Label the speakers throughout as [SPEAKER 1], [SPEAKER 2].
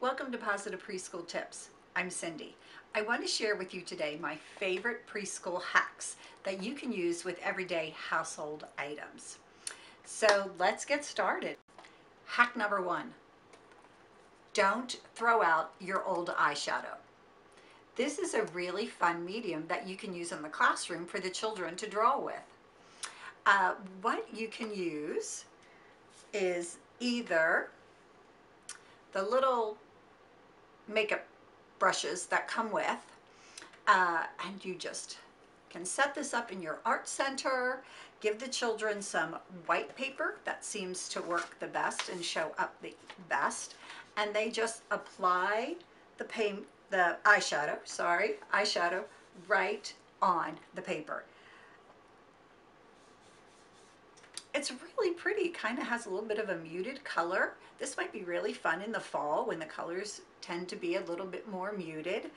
[SPEAKER 1] Welcome to Positive Preschool Tips. I'm Cindy. I want to share with you today my favorite preschool hacks that you can use with everyday household items. So let's get started. Hack number one, don't throw out your old eyeshadow. This is a really fun medium that you can use in the classroom for the children to draw with. Uh, what you can use is either the little makeup brushes that come with uh, and you just can set this up in your art center. Give the children some white paper that seems to work the best and show up the best. And they just apply the paint the eyeshadow sorry eyeshadow right on the paper it's really pretty kind of has a little bit of a muted color. This might be really fun in the fall when the colors tend to be a little bit more muted.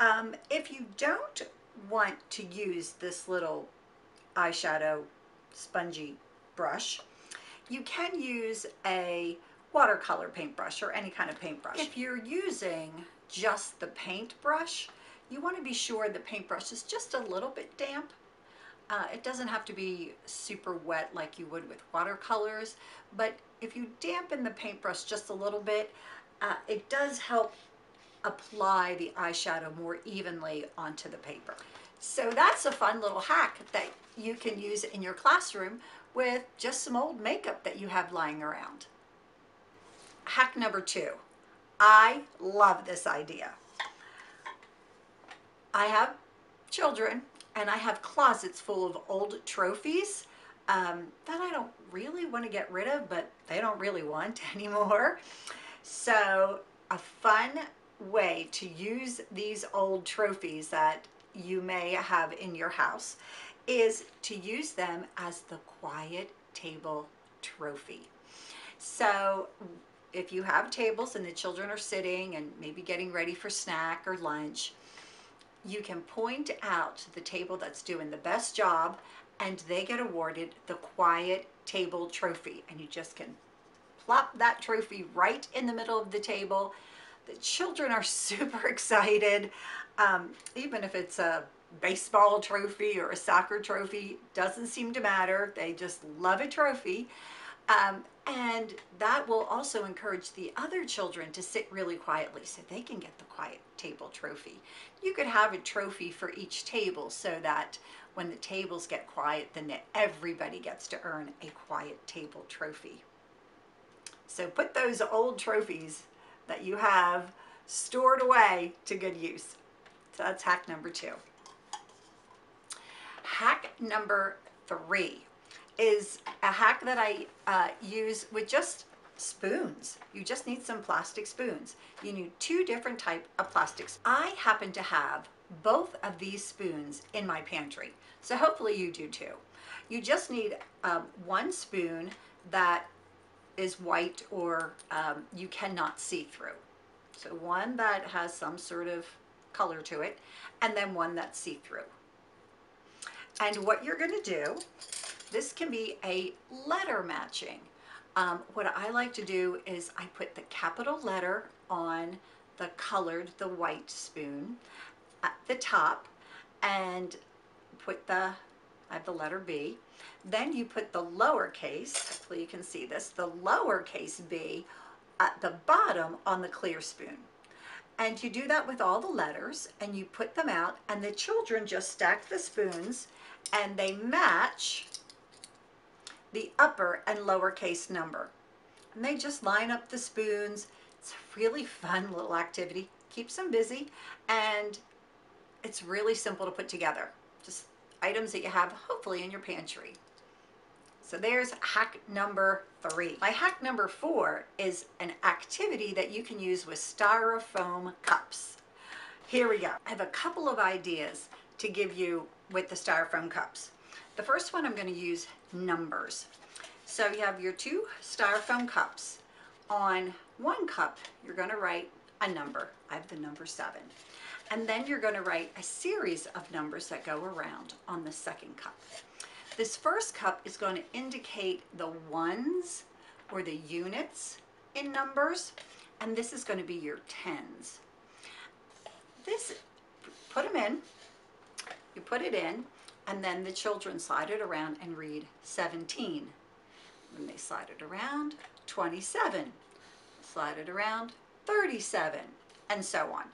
[SPEAKER 1] Um, if you don't want to use this little eyeshadow spongy brush you can use a watercolor paintbrush or any kind of paintbrush. If you're using just the paintbrush you want to be sure the paintbrush is just a little bit damp uh, it doesn't have to be super wet like you would with watercolors, but if you dampen the paintbrush just a little bit, uh, it does help apply the eyeshadow more evenly onto the paper. So that's a fun little hack that you can use in your classroom with just some old makeup that you have lying around. Hack number two. I love this idea. I have children and I have closets full of old trophies um, that I don't really want to get rid of, but they don't really want anymore. So a fun way to use these old trophies that you may have in your house is to use them as the quiet table trophy. So if you have tables and the children are sitting and maybe getting ready for snack or lunch, you can point out the table that's doing the best job and they get awarded the quiet table trophy. And you just can plop that trophy right in the middle of the table. The children are super excited. Um, even if it's a baseball trophy or a soccer trophy doesn't seem to matter. They just love a trophy um, and that will also encourage the other children to sit really quietly so they can get the quiet table trophy. You could have a trophy for each table so that when the tables get quiet, then everybody gets to earn a quiet table trophy. So put those old trophies that you have stored away to good use. So that's hack number two. Hack number three is a hack that I uh, use with just spoons. You just need some plastic spoons. You need two different type of plastics. I happen to have both of these spoons in my pantry, so hopefully you do too. You just need um, one spoon that is white or um, you cannot see through. So one that has some sort of color to it, and then one that's see-through. And what you're gonna do this can be a letter matching. Um, what I like to do is I put the capital letter on the colored, the white spoon at the top and put the, I have the letter B. Then you put the lowercase, hopefully you can see this, the lowercase b at the bottom on the clear spoon. And you do that with all the letters and you put them out and the children just stack the spoons and they match the upper and lowercase number. And they just line up the spoons. It's a really fun little activity. Keeps them busy and it's really simple to put together. Just items that you have hopefully in your pantry. So there's hack number three. My hack number four is an activity that you can use with styrofoam cups. Here we go. I have a couple of ideas to give you with the styrofoam cups. The first one I'm going to use numbers. So you have your two styrofoam cups. On one cup, you're going to write a number. I have the number seven. And then you're going to write a series of numbers that go around on the second cup. This first cup is going to indicate the ones or the units in numbers. and this is going to be your tens. This, put them in, you put it in, and then the children slide it around and read 17. When they slide it around, 27. Slide it around, 37, and so on.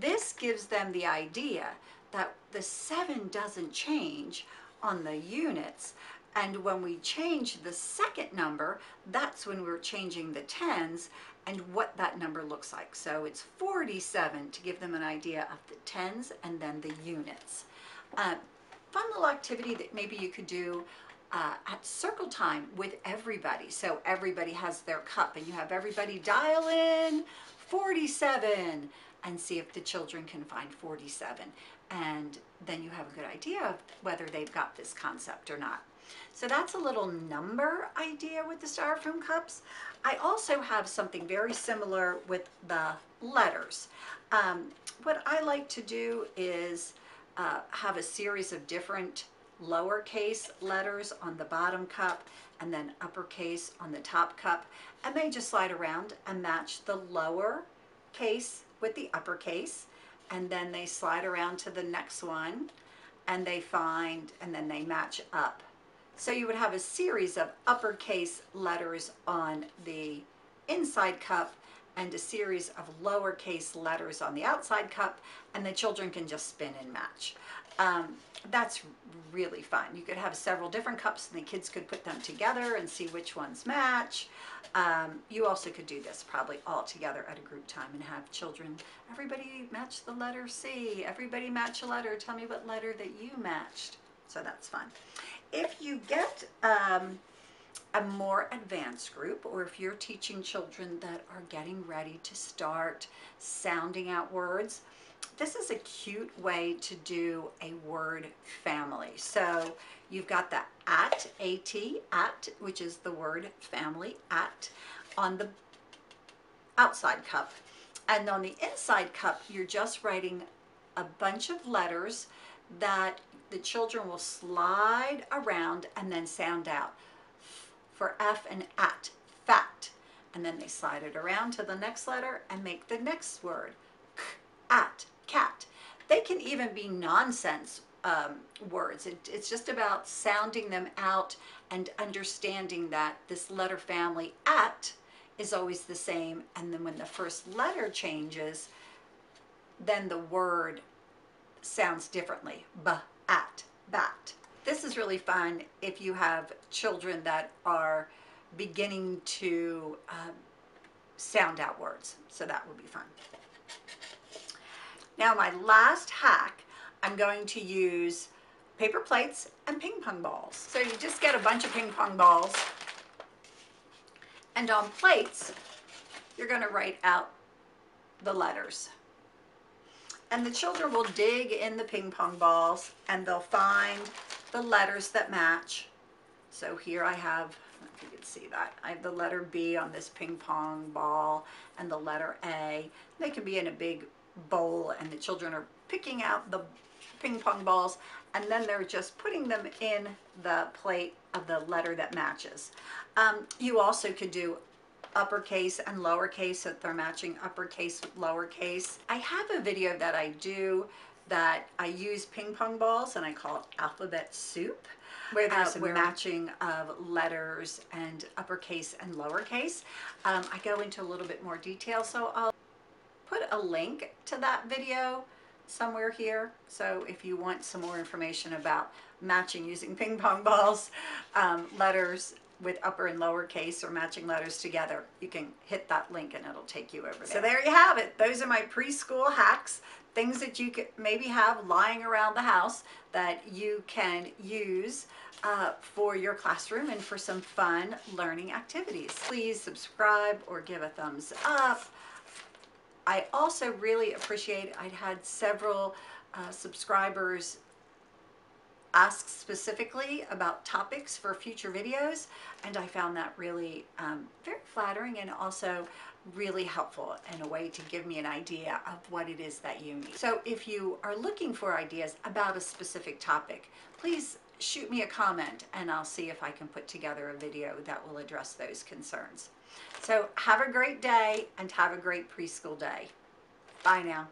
[SPEAKER 1] This gives them the idea that the 7 doesn't change on the units, and when we change the second number, that's when we're changing the tens and what that number looks like. So it's 47 to give them an idea of the tens and then the units. Uh, fun little activity that maybe you could do uh, at circle time with everybody. So everybody has their cup and you have everybody dial in 47 and see if the children can find 47. And then you have a good idea of whether they've got this concept or not. So that's a little number idea with the styrofoam cups. I also have something very similar with the letters. Um, what I like to do is uh, have a series of different lowercase letters on the bottom cup and then uppercase on the top cup. And they just slide around and match the lower case with the uppercase. And then they slide around to the next one and they find and then they match up. So you would have a series of uppercase letters on the inside cup and a series of lowercase letters on the outside cup and the children can just spin and match. Um, that's really fun. You could have several different cups and the kids could put them together and see which ones match. Um, you also could do this probably all together at a group time and have children, everybody match the letter C, everybody match a letter, tell me what letter that you matched. So that's fun. If you get um, a more advanced group or if you're teaching children that are getting ready to start sounding out words, this is a cute way to do a word family. So you've got the at, A-T, at, which is the word family, at, on the outside cup. And on the inside cup, you're just writing a bunch of letters that the children will slide around and then sound out for F and at, fat. And then they slide it around to the next letter and make the next word, k, at, cat. They can even be nonsense um, words. It, it's just about sounding them out and understanding that this letter family at is always the same. And then when the first letter changes, then the word sounds differently. B, at, bat. This is really fun if you have children that are beginning to um, sound out words. So that would be fun. Now my last hack, I'm going to use paper plates and ping pong balls. So you just get a bunch of ping pong balls and on plates, you're gonna write out the letters and the children will dig in the ping pong balls and they'll find the letters that match. So here I have, if you can see that, I have the letter B on this ping pong ball and the letter A. They can be in a big bowl and the children are picking out the ping pong balls and then they're just putting them in the plate of the letter that matches. Um, you also could do uppercase and lowercase so they're matching uppercase with lowercase. I have a video that I do that I use ping pong balls and I call it alphabet soup where there's uh, a matching of letters and uppercase and lowercase. Um, I go into a little bit more detail so I'll put a link to that video somewhere here so if you want some more information about matching using ping pong balls, um, letters, with upper and lower case or matching letters together, you can hit that link and it'll take you over there. So there you have it. Those are my preschool hacks, things that you could maybe have lying around the house that you can use uh, for your classroom and for some fun learning activities. Please subscribe or give a thumbs up. I also really appreciate, I'd had several uh, subscribers ask specifically about topics for future videos and I found that really um, very flattering and also really helpful in a way to give me an idea of what it is that you need. So if you are looking for ideas about a specific topic, please shoot me a comment and I'll see if I can put together a video that will address those concerns. So have a great day and have a great preschool day. Bye now.